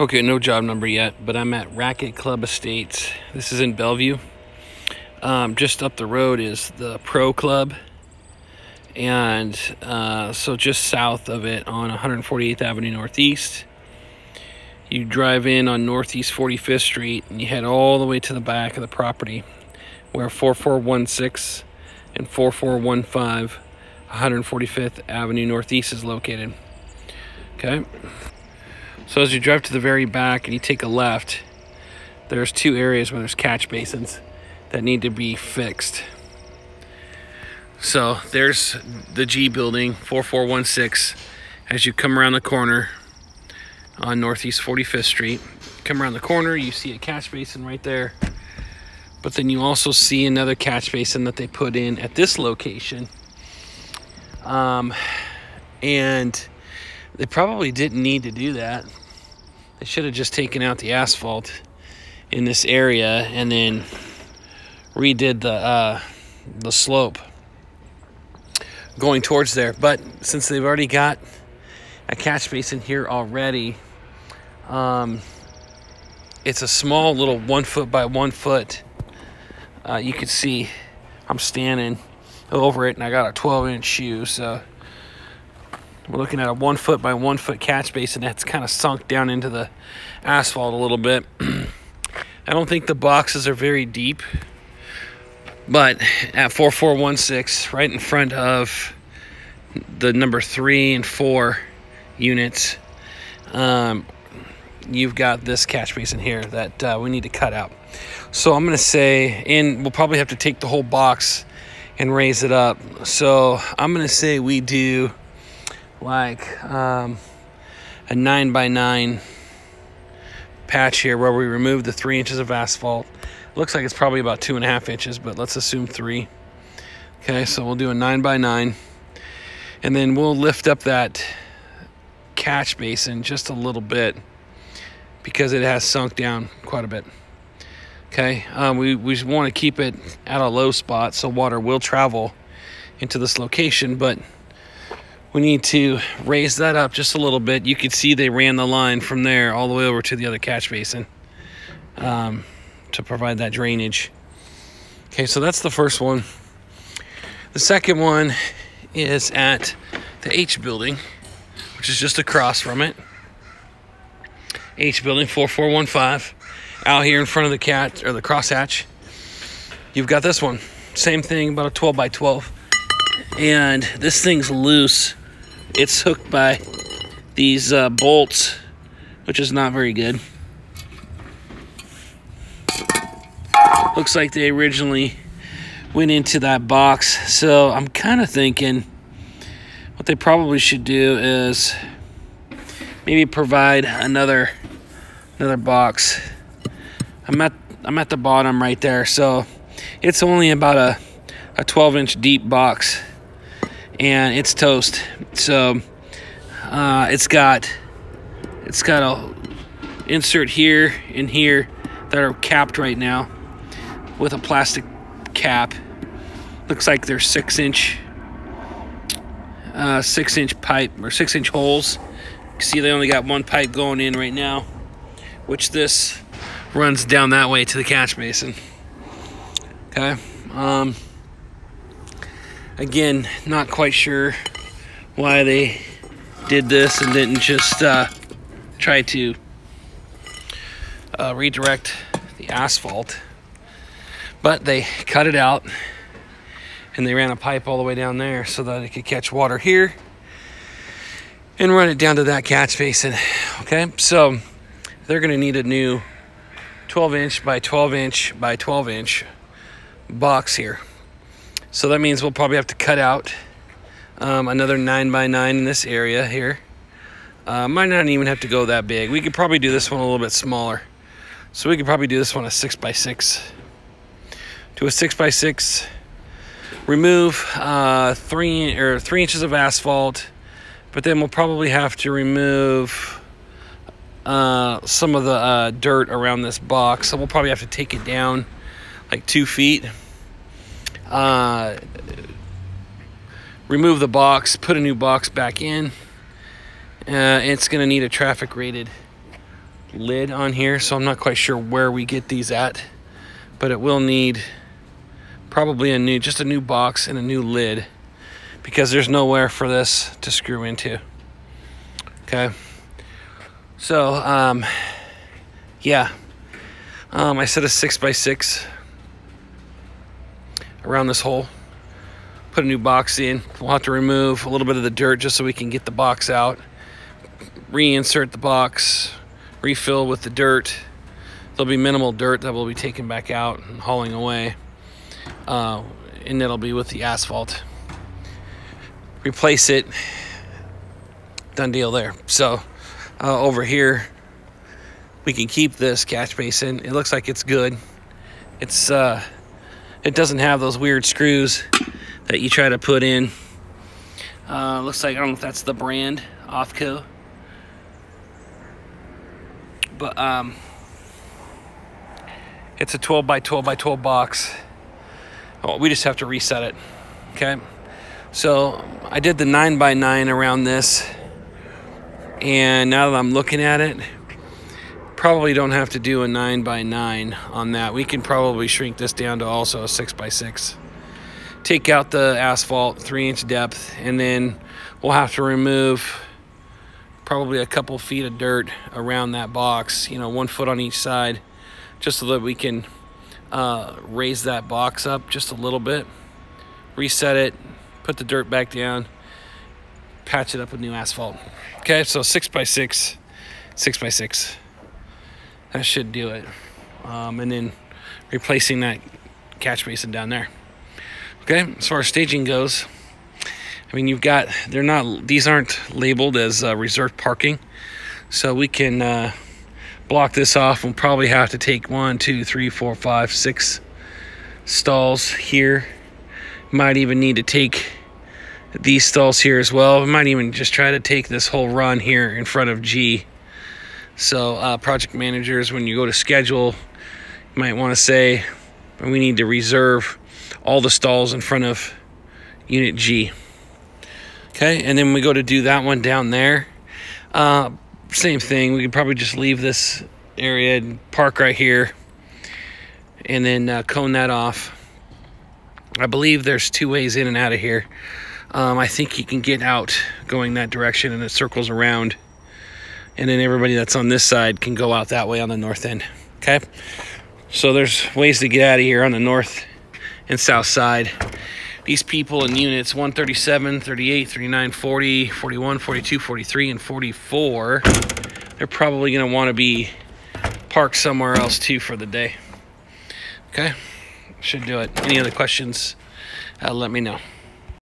Okay, no job number yet, but I'm at Racquet Club Estates. This is in Bellevue. Um, just up the road is the Pro Club. And uh, so just south of it on 148th Avenue Northeast. You drive in on Northeast 45th Street and you head all the way to the back of the property where 4416 and 4415 145th Avenue Northeast is located. Okay. So as you drive to the very back and you take a left, there's two areas where there's catch basins that need to be fixed. So there's the G building, 4416. As you come around the corner on Northeast 45th Street, come around the corner, you see a catch basin right there. But then you also see another catch basin that they put in at this location. Um, and they probably didn't need to do that. They should have just taken out the asphalt in this area and then redid the uh, the slope going towards there. But since they've already got a catch basin here already, um, it's a small little one foot by one foot. Uh, you can see I'm standing over it and I got a 12 inch shoe, so we're looking at a one foot by one foot catch basin that's kind of sunk down into the asphalt a little bit. I don't think the boxes are very deep, but at 4416, right in front of the number three and four units, um, you've got this catch basin here that uh, we need to cut out. So I'm going to say, and we'll probably have to take the whole box and raise it up. So I'm going to say we do like um, a nine by nine patch here where we remove the three inches of asphalt. Looks like it's probably about two and a half inches, but let's assume three. Okay, so we'll do a nine by nine. And then we'll lift up that catch basin just a little bit because it has sunk down quite a bit. Okay, um, we, we want to keep it at a low spot so water will travel into this location, but we need to raise that up just a little bit. You can see they ran the line from there all the way over to the other catch basin um, to provide that drainage. Okay, so that's the first one. The second one is at the H building, which is just across from it. H building 4415 out here in front of the cat or the crosshatch. You've got this one. Same thing, about a 12 by 12. And this thing's loose it's hooked by these uh, bolts, which is not very good. Looks like they originally went into that box. So I'm kind of thinking what they probably should do is maybe provide another another box. I'm at I'm at the bottom right there, so it's only about a a 12 inch deep box and it's toast. So uh, it's got it's got a insert here and here that are capped right now with a plastic cap. Looks like they're six inch uh, six inch pipe or six inch holes. see they only got one pipe going in right now, which this runs down that way to the catch basin. Okay. Um, again, not quite sure why they did this and didn't just uh, try to uh, redirect the asphalt. But they cut it out and they ran a pipe all the way down there so that it could catch water here and run it down to that catch basin. Okay, so they're going to need a new 12 inch by 12 inch by 12 inch box here. So that means we'll probably have to cut out um, another 9 by 9 in this area here. Uh, might not even have to go that big. We could probably do this one a little bit smaller. So we could probably do this one a 6 by 6 Do a 6 by 6 Remove uh, three or three inches of asphalt, but then we'll probably have to remove uh, some of the uh, dirt around this box. So we'll probably have to take it down like two feet uh, remove the box, put a new box back in. Uh, it's going to need a traffic rated lid on here, so I'm not quite sure where we get these at, but it will need probably a new, just a new box and a new lid because there's nowhere for this to screw into. Okay. So, um, yeah. Um, I set a six by six around this hole. Put a new box in. We'll have to remove a little bit of the dirt just so we can get the box out. Reinsert the box, refill with the dirt. There'll be minimal dirt that will be taken back out and hauling away. Uh, and it'll be with the asphalt. Replace it. Done deal there. So uh, over here, we can keep this catch basin. It looks like it's good. It's uh, it doesn't have those weird screws that you try to put in. Uh, looks like I don't know if that's the brand Othco, but um, it's a 12 by 12 by 12 box. We just have to reset it. Okay, so I did the 9 by 9 around this, and now that I'm looking at it, probably don't have to do a 9 by 9 on that. We can probably shrink this down to also a 6 by 6 Take out the asphalt, 3 inch depth, and then we'll have to remove probably a couple feet of dirt around that box, you know, one foot on each side, just so that we can uh, raise that box up just a little bit, reset it, put the dirt back down, patch it up with new asphalt. Okay, so 6 by 6 6 by 6 that should do it. Um, and then replacing that catch basin down there. Okay, as far as staging goes, I mean, you've got, they're not, these aren't labeled as uh, reserved parking. So we can uh, block this off. We'll probably have to take one, two, three, four, five, six stalls here. Might even need to take these stalls here as well. We might even just try to take this whole run here in front of G so, uh, project managers, when you go to schedule, you might want to say, we need to reserve all the stalls in front of unit G. Okay, and then we go to do that one down there. Uh, same thing, we could probably just leave this area and park right here and then uh, cone that off. I believe there's two ways in and out of here. Um, I think you can get out going that direction and it circles around and then everybody that's on this side can go out that way on the north end. Okay, so there's ways to get out of here on the north and south side. These people in units 137, 38, 39, 40, 41, 42, 43, and 44, they're probably going to want to be parked somewhere else too for the day. Okay, should do it. Any other questions? Uh, let me know.